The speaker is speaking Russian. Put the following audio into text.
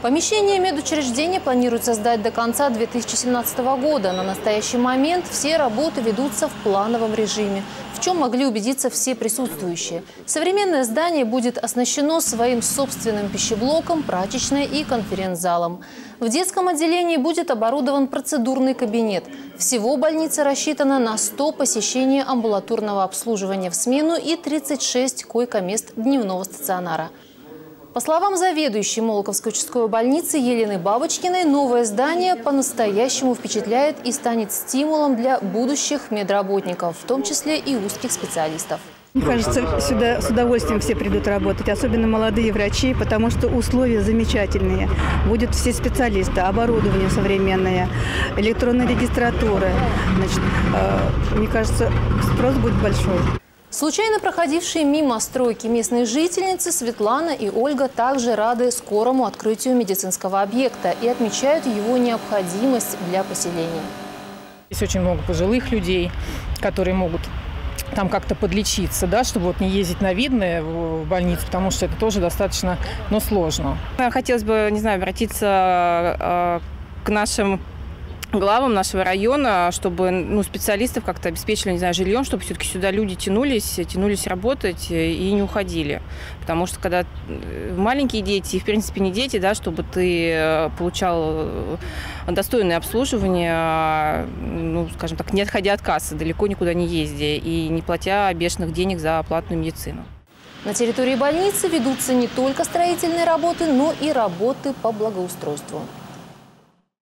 Помещение медучреждения планируется сдать до конца 2017 года. На настоящий момент все работы ведутся в плановом режиме, в чем могли убедиться все присутствующие. Современное здание будет оснащено своим собственным пищеблоком, прачечной и конференц-залом. В детском отделении будет оборудован процедурный кабинет. Всего больница рассчитана на 100 посещений амбулаторного обслуживания в смену и 36 койко-мест дневного стационара. По словам заведующей Молоковской участковой больницы Елены Бабочкиной, новое здание по-настоящему впечатляет и станет стимулом для будущих медработников, в том числе и узких специалистов. Мне кажется, сюда с удовольствием все придут работать, особенно молодые врачи, потому что условия замечательные. Будут все специалисты, оборудование современное, электронная регистратура. Значит, э, мне кажется, спрос будет большой. Случайно проходившие мимо стройки местные жительницы Светлана и Ольга также рады скорому открытию медицинского объекта и отмечают его необходимость для поселения. Здесь очень много пожилых людей, которые могут там как-то подлечиться, да, чтобы вот не ездить на видное в больницу, потому что это тоже достаточно, но сложно. Хотелось бы, не знаю, обратиться э, к нашим главам нашего района, чтобы ну, специалистов как-то обеспечили, не знаю, жильем, чтобы все-таки сюда люди тянулись, тянулись работать и не уходили. Потому что когда э, маленькие дети, в принципе, не дети, да, чтобы ты э, получал э, достойное обслуживание, а, ну, скажем так, не отходя от кассы, далеко никуда не ездя и не платя бешеных денег за платную медицину. На территории больницы ведутся не только строительные работы, но и работы по благоустройству.